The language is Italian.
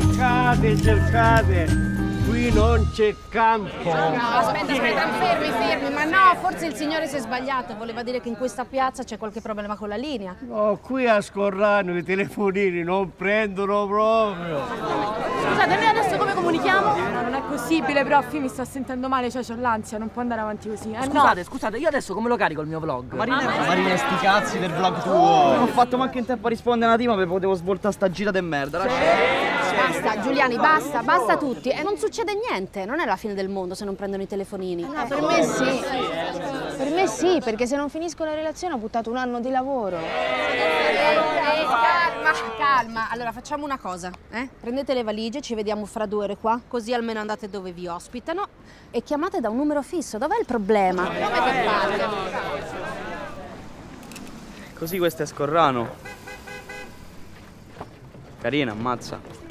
cercate, cercate. Qui non c'è campo. No, aspetta, aspetta, fermi, fermi. Ma no, forse il signore si è sbagliato. Voleva dire che in questa piazza c'è qualche problema con la linea. No, qui a Scorrano i telefonini non prendono proprio. Scusate, noi adesso come comunichiamo? No, non è possibile, prof, mi sto sentendo male, cioè ho l'ansia, non può andare avanti così. Eh, Scusate, scusate, io adesso come lo carico il mio vlog? Marina, Marina, sti cazzi del vlog tuo. Non ho fatto manco in tempo a rispondere una prima perché potevo svoltare sta gira di merda. Lascia- Basta, Giuliani, basta, basta tutti. E non succede niente, non è la fine del mondo se non prendono i telefonini. No, per me sì. Per me sì, perché se non finisco la relazione ho buttato un anno di lavoro. calma, calma. Allora facciamo una cosa, eh? Prendete le valigie, ci vediamo fra due ore qua, così almeno andate dove vi ospitano e chiamate da un numero fisso. Dov'è il problema? Come che fate? Così questo è Scorrano. Carina, ammazza.